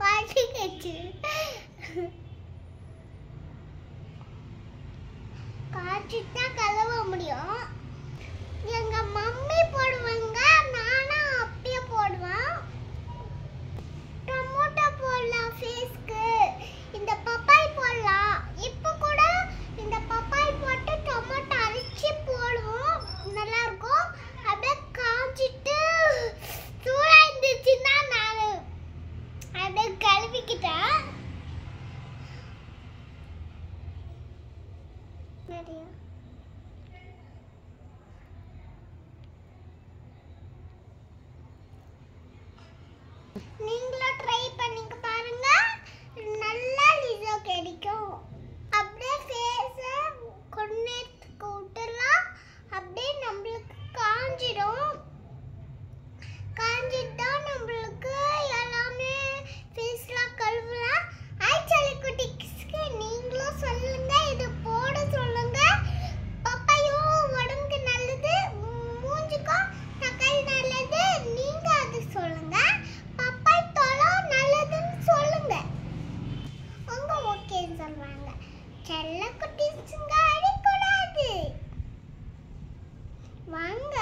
பாட்டு கேச்சு காய்ச்சிட்டு தான் கழுவ முடியும். எங்க மம்மி போடுவாங்க கிட்ட நிறையா வாங்க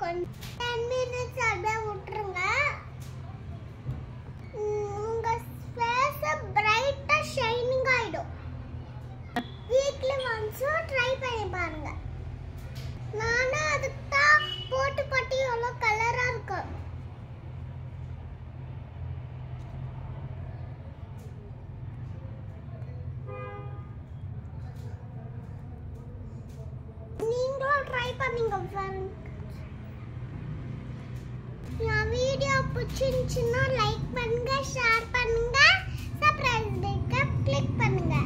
கொஞ்சம் தண்ணீர் சாப்பிட விட்டுருங்க. நீங்கள் என் வீடியோ பிடிச்சிருந்துச்சுன்னா லைக் பண்ணுங்க ஷேர் பண்ணுங்க சப்ஸ்கிரைப் கிளிக் பண்ணுங்க.